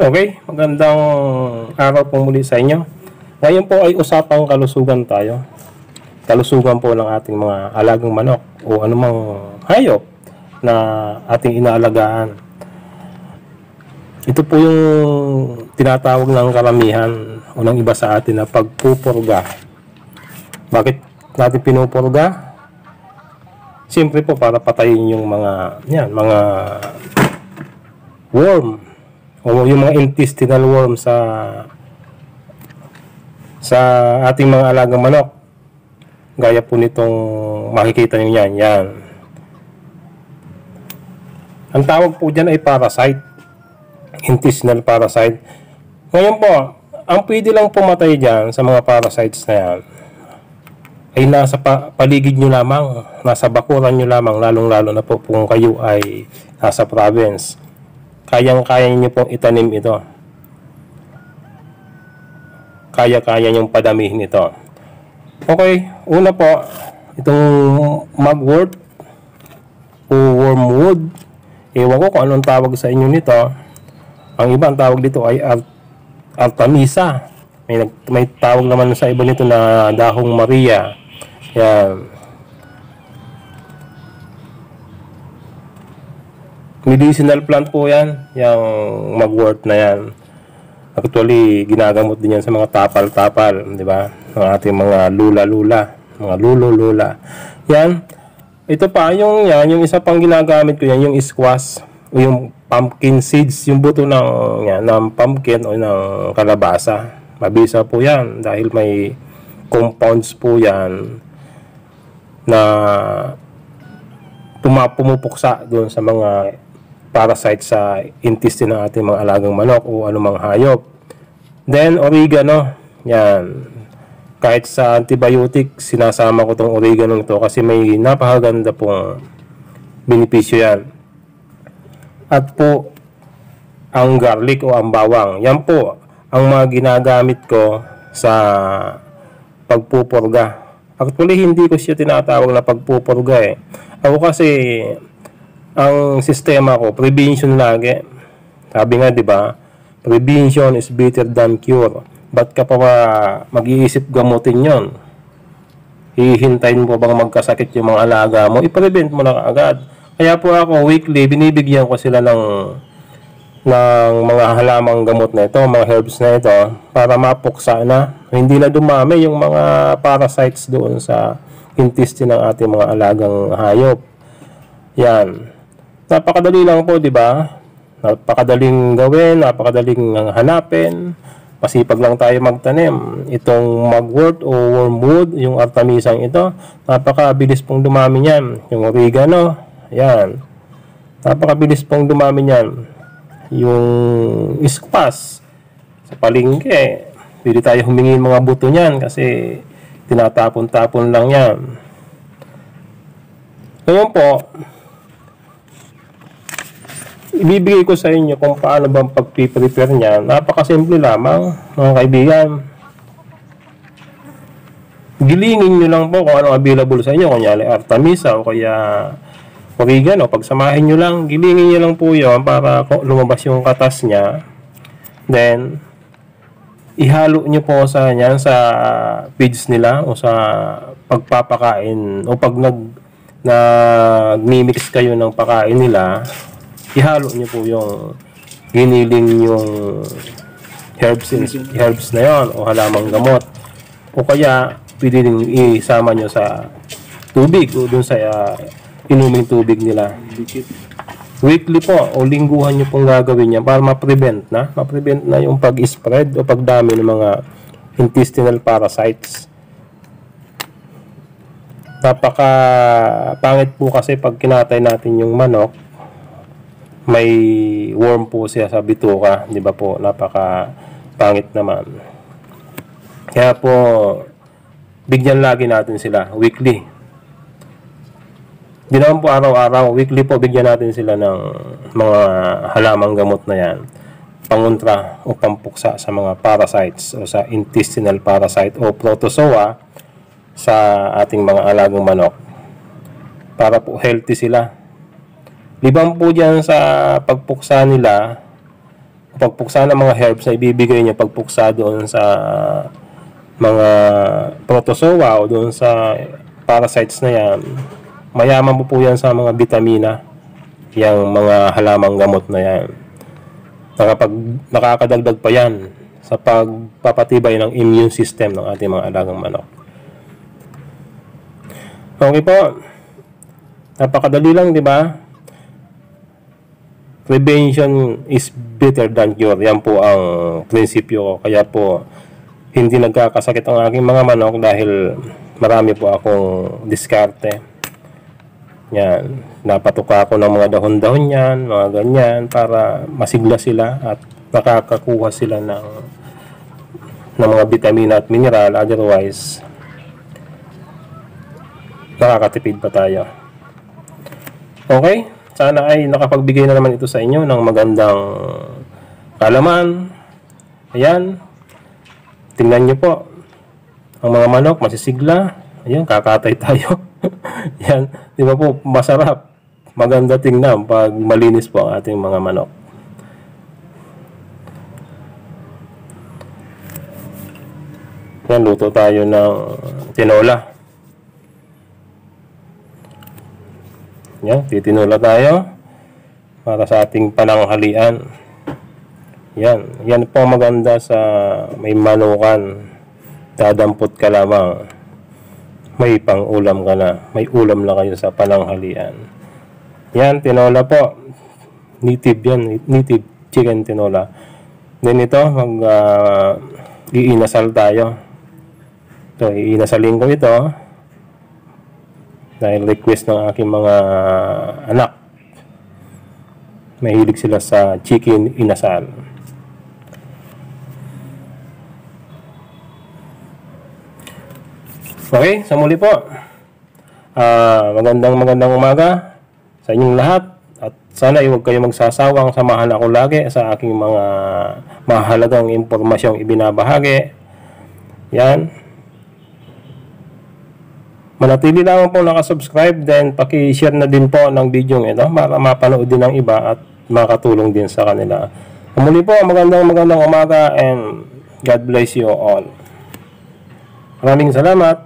Okay, magandang araw po muli sa inyo. Ngayon po ay usapang kalusugan tayo. Kalusugan po ng ating mga alagang manok o anumang hayop na ating inaalagaan. Ito po yung tinatawag ng karamihan o ng iba sa atin na pagpupurga. Bakit natin pinupurga? Siyempre po para patayin yung mga yan, mga worm o yung mga intestinal worm sa sa ating mga alagang manok. Gaya po nitong makikita nyo yan. Yan. Ang tawag po dyan ay parasite. Intestinal parasite. Ngayon po, ang pwede lang pumatay dyan sa mga parasites na yan ay nasa pa, paligid nyo lamang, nasa bakuran nyo lamang, lalong-lalo na po kung kayo ay nasa province kayang-kaya niyo pong itanim ito. Kaya-kaya niyong padamihin ito. Okay, una po, itong mugwort o wormwood. Ewan ko kung anong tawag sa inyo nito. Ang ibang tawag dito ay Artemisa. May, may tawag naman sa iba nito na dahong Maria. Yan. Medicinal plant po yan, yung magwort na yan. Actually, ginagamot din yan sa mga tapal-tapal, di ba? Ng ating mga lula-lula, mga lulo-lula. Yan. Ito pa, yung yan, yung isa pang ginagamit ko yan, yung squash, o yung pumpkin seeds, yung buto ng, yan, ng pumpkin o ng kalabasa. Mabisa po yan dahil may compounds po yan na pumapumupuksa doon sa mga parasite sa intestine ng ating mga alagang manok o anumang hayop. Then, oregano. Yan. Kahit sa antibiotic, sinasama ko tong oregano ito kasi may napakaganda pong benepisyo yan. At po, ang garlic o ang bawang. Yan po, ang mga ginagamit ko sa pagpupurga. Actually, hindi ko siya tinatawag na pagpupurga eh. Ako kasi, ang sistema ko, prevention lagi. Sabi nga, di ba? Prevention is better than cure. Ba't ka pa mag-iisip gamutin yon? Hihintayin mo bang magkasakit yung mga alaga mo? I-prevent mo na agad. Kaya po ako, weekly, binibigyan ko sila ng ng mga halamang gamot na ito, mga herbs na ito, para mapuksa na. Hindi na dumami yung mga parasites doon sa intestine ng ating mga alagang hayop. Yan. Napakadali lang po, di ba? Napakadaling gawin, napakadaling hanapin. Masipag lang tayo magtanim. Itong mugwort o wormwood, yung artamisang ito, napakabilis pong dumami niyan. Yung oregano, yan. Napakabilis pong dumami niyan. Yung ispas, sa palingke, pwede tayo humingi mga buto niyan kasi tinatapon-tapon lang yan. Ngayon po, ibibigay ko sa inyo kung paano bang pag-prepare niya. Napakasimple lamang, mga kaibigan. Gilingin nyo lang po kung ano available sa inyo. Kunyari Artemisa o kaya oregano. Pagsamahin nyo lang, gilingin nyo lang po yon para lumabas yung katas niya. Then, ihalo nyo po sa yan sa feeds nila o sa pagpapakain o pag nag nag-mimix kayo ng pakain nila ihalo niyo po yung giniling yung herbs, in, herbs na yon o halamang gamot. O kaya, pwede din isama nyo sa tubig o dun sa uh, inuming tubig nila. Weekly po o lingguhan nyo pong gagawin yan para ma-prevent na. Ma-prevent na yung pag-spread o pagdami ng mga intestinal parasites. Napaka pangit po kasi pag kinatay natin yung manok, may worm po siya sa bituka, di ba po? Napaka pangit naman. Kaya po, bigyan lagi natin sila, weekly. Di po araw-araw, weekly po bigyan natin sila ng mga halamang gamot na yan. Pangontra o pampuksa sa mga parasites o sa intestinal parasite o protozoa sa ating mga alagang manok para po healthy sila Libang po dyan sa pagpuksa nila, pagpuksa ng mga herbs na ibibigay niyo pagpuksa doon sa mga protozoa o doon sa parasites na yan, mayaman po po yan sa mga vitamina, yung mga halamang gamot na yan. Nakapag, nakakadagdag pa yan sa pagpapatibay ng immune system ng ating mga alagang manok. Okay po. Napakadali lang, di ba? Prevention is better than cure. Yan po ang prinsipyo ko. Kaya po, hindi nagkakasakit ang aking mga manok dahil marami po akong diskarte. Yan. Napatuka ako ng mga dahon-dahon yan, mga ganyan, para masigla sila at nakakakuha sila ng ng mga vitamina at mineral. Otherwise, nakakatipid pa tayo. Okay? Sana ay nakapagbigay na naman ito sa inyo ng magandang kalaman. Ayan. Tingnan nyo po. Ang mga manok, masisigla. Ayan, kakatay tayo. Yan. Di ba po, masarap. Maganda tingnan pag malinis po ang ating mga manok. Yan, luto tayo ng tinola. Yan, titinula tayo para sa ating pananghalian. Yan, yan po maganda sa may manukan. Dadampot ka lamang. May pang-ulam ka na. May ulam na kayo sa pananghalian. Yan, tinola po. Native yan. Native chicken tinola. Then ito, mag uh, iinasal tayo. So, iinasalin ko ito dahil request ng aking mga anak. Mahilig sila sa chicken inasal. Okay sa muli po. Uh, magandang magandang umaga sa inyong lahat. At sana huwag kayo magsasawang samahan ako lagi sa aking mga mahalagang impormasyong ibinabahagi. Yan Manatili lamang po nakasubscribe then paki-share na din po ng video ito para mapanood din ng iba at makatulong din sa kanila. Muli po, magandang magandang umaga and God bless you all. Maraming salamat.